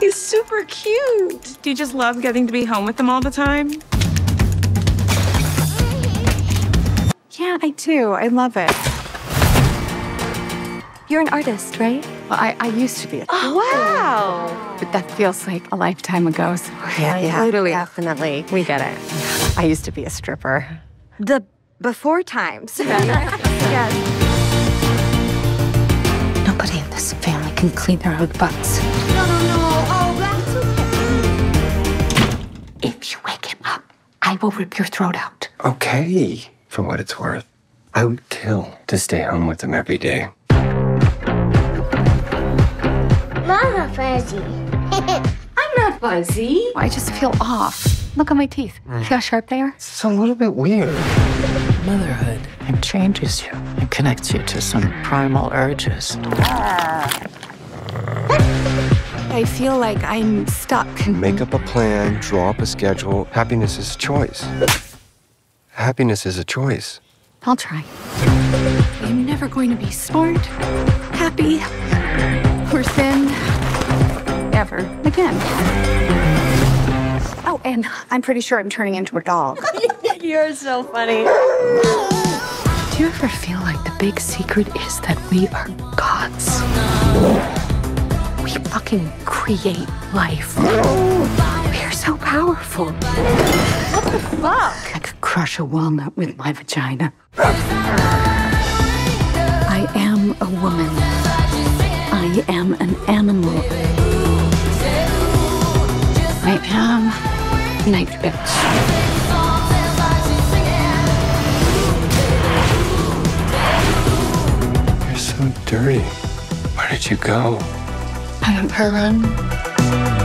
He's super cute. Do you just love getting to be home with them all the time? Yeah, I do. I love it. You're an artist, right? Well, I, I used to be. A, oh, Wow. but that feels like a lifetime ago. So Yeah, yeah. Totally. Definitely. We get it. I used to be a stripper. The before times. yes. Nobody in this family can clean their own butts. Will rip your throat out. Okay, for what it's worth. I would kill to stay home with him every day. Mama Fuzzy. I'm not fuzzy. I just feel off. Look at my teeth. Mm. See how sharp they are? It's a little bit weird. Motherhood it changes you. It connects you to some primal urges. Ah. I feel like I'm stuck. Make up a plan, draw up a schedule. Happiness is a choice. Happiness is a choice. I'll try. I'm never going to be smart, happy, or thin ever again. Oh, and I'm pretty sure I'm turning into a dog. You're so funny. Do you ever feel like the big secret is that we are gods? We fucking create life. We are so powerful. What the fuck? I could crush a walnut with my vagina. I am a woman. I am an animal. I am Nightbitch. You're so dirty. Where did you go? I am her run.